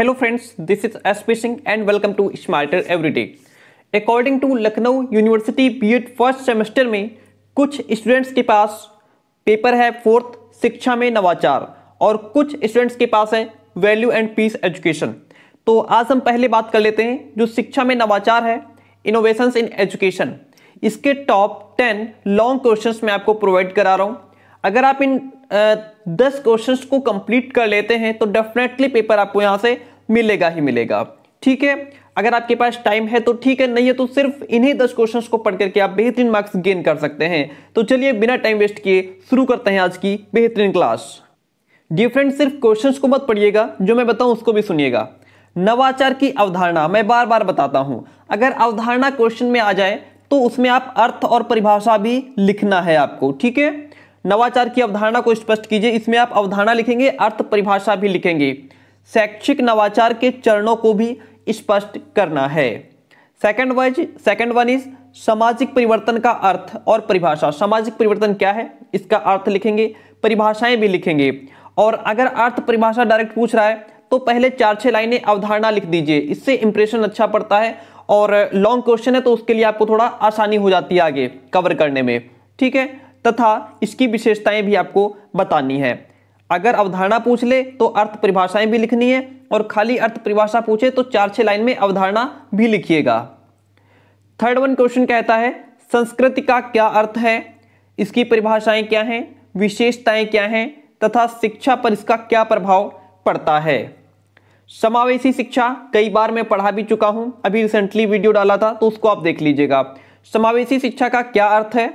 Hello friends, this is SP Singh and welcome to Smarter Everyday. According to Lucknow university BEd first semester में कुछ students के पास paper है fourth शिक्षा में नवाचार और कुछ स्टूडेंट्स के पास है वैल्यू एंड पीस एजुकेशन तो आज हम पहले बात कर लेते हैं जो शिक्षा में नवाचार है इनोवेशंस इन एजुकेशन इसके टॉप टेन लॉन्ग क्वेश्चंस मैं आपको प्रोवाइड करा रहा हूँ। अगर आप इन दस क्वेश्चन को कंप्लीट कर लेते हैं तो डेफिनेटली पेपर आपको यहाँ से मिलेगा ही मिलेगा। ठीक है? अगर आपके पास टाइम है तो ठीक है, नहीं है तो सिर्फ़ इन्हीं दस क्वेश्चंस को पढ़ करके आप बेहतरीन मार्क्स गेन कर सकते हैं। तो चलिए बिना टाइम वेस्ट किए शुरू करते हैं आज की बेहतरीन क्लास डिफरेंट सिर्फ़ क्वेश्चंस को मत पढ़िएगा, जो मैं बताऊँ उसको भी सुनिएगा। नवाचार की अवधारणा, मैं बार बार बताता हूँ। अगर अवधारणा क्वेश्चन में आ जाए तो उसमें आप अर्थ और परिभाषा भी लिखना है आपको, ठीक है? नवाचार की अवधारणा को स्पष्ट कीजिए। इसमें आप अवधारणा लिखेंगे, अर्थ परिभाषा भी लिखेंगे। शैक्षिक नवाचार के चरणों को भी स्पष्ट करना है। Second wise second one is सामाजिक परिवर्तन का अर्थ और परिभाषा। सामाजिक परिवर्तन क्या है? इसका अर्थ लिखेंगे, परिभाषाएँ भी लिखेंगे। और अगर अर्थ परिभाषा डायरेक्ट पूछ रहा है तो पहले चार छह लाइनें अवधारणा लिख दीजिए। इससे इंप्रेशन अच्छा पड़ता है और लॉन्ग क्वेश्चन है तो उसके लिए आपको थोड़ा आसानी हो जाती है आगे कवर करने में। ठीक है? तथा इसकी विशेषताएँ भी आपको बतानी है। अगर अवधारणा पूछ ले तो अर्थ परिभाषाएँ भी लिखनी है, और खाली अर्थ परिभाषा पूछे तो चार छह लाइन में अवधारणा भी लिखिएगा। थर्ड वन क्वेश्चन कहता है, संस्कृति का क्या अर्थ है? इसकी परिभाषाएँ क्या हैं? विशेषताएँ क्या हैं? तथा शिक्षा पर इसका क्या प्रभाव पड़ता है? समावेशी शिक्षा कई बार मैं पढ़ा भी चुका हूँ। अभी रिसेंटली वीडियो डाला था तो उसको आप देख लीजिएगा। समावेशी शिक्षा का क्या अर्थ है?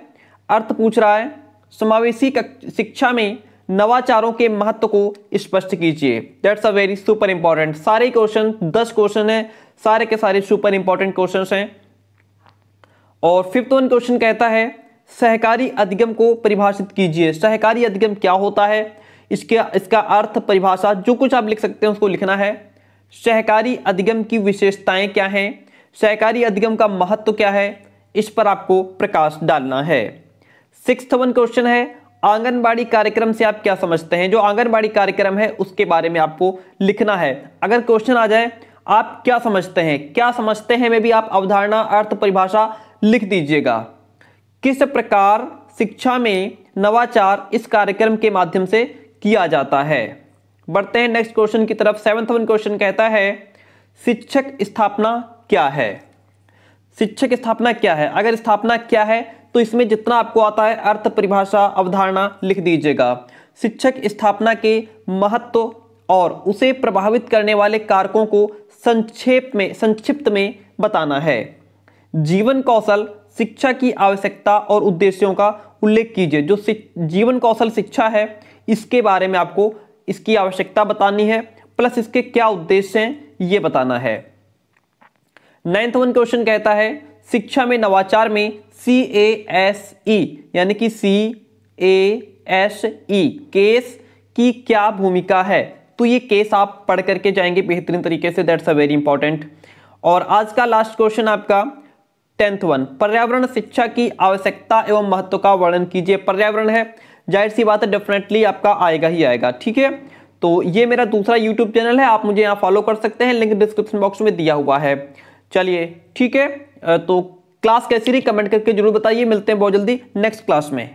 अर्थ पूछ रहा है, समावेशी शिक्षा में नवाचारों के महत्व को स्पष्ट कीजिए। That's a very super important सारे क्वेश्चन दस क्वेश्चन है, सारे के सारे सुपर इंपॉर्टेंट क्वेश्चन हैं। और फिफ्थ वन क्वेश्चन कहता है, सहकारी अधिगम को परिभाषित कीजिए। सहकारी अधिगम क्या होता है? इसके, इसका अर्थ परिभाषा, जो कुछ आप लिख सकते हैं उसको लिखना है। सहकारी अधिगम की विशेषताएँ क्या हैं? सहकारी अधिगम का महत्व क्या है? इस पर आपको प्रकाश डालना है। सिक्स क्वेश्चन है, आंगनबाड़ी कार्यक्रम से आप क्या समझते हैं? जो आंगनबाड़ी कार्यक्रम है, उसके बारे में आपको लिखना है। अगर क्वेश्चन आ जाए, आप क्या समझते हैं? क्या समझते हैं में भी आप अवधारणा, अर्थ, परिभाषा लिख दीजिएगा। किस प्रकार शिक्षा में नवाचार इस कार्यक्रम के माध्यम से किया जाता है? बढ़ते हैं नेक्स्ट क्वेश्चन की तरफ़। सेवंथ वन क्वेश्चन कहता है, शिक्षक स्थापना क्या है? शिक्षक स्थापना क्या है? अगर स्थापना क्या है तो इसमें जितना आपको आता है अर्थ, परिभाषा, अवधारणा लिख दीजिएगा। शिक्षक स्थापना के महत्व और उसे प्रभावित करने वाले कारकों को संक्षेप में, संक्षिप्त में बताना है। जीवन कौशल, शिक्षा की आवश्यकता और उद्देश्यों का उल्लेख कीजिए। जो जीवन कौशल शिक्षा है, इसके बारे में आपको इसकी आवश्यकता बतानी है, प्लस इसके क्या उद्देश्य हैं, ये बताना है। नाइन्थ वन क्वेश्चन कहता है शिक्षा में नवाचार में सी ए एस ई यानी कि सी ए एस ई केस की क्या भूमिका है? तो ये केस आप पढ़ करके जाएँगे बेहतरीन तरीके से दैट्स अ वेरी इंपॉर्टेंट और आज का लास्ट क्वेश्चन आपका टेंथ वन पर्यावरण शिक्षा की आवश्यकता एवं महत्व का वर्णन कीजिए। पर्यावरण है, ज़ाहिर सी बात है डेफिनेटली आपका आएगा ही आएगा, ठीक है? तो ये मेरा दूसरा यूट्यूब चैनल है, आप मुझे यहाँ फॉलो कर सकते हैं लिंक डिस्क्रिप्शन बॉक्स में दिया हुआ है। चलिए, ठीक है। तो क्लास कैसी रही? कमेंट करके ज़रूर बताइए। मिलते हैं बहुत जल्दी नेक्स्ट क्लास में।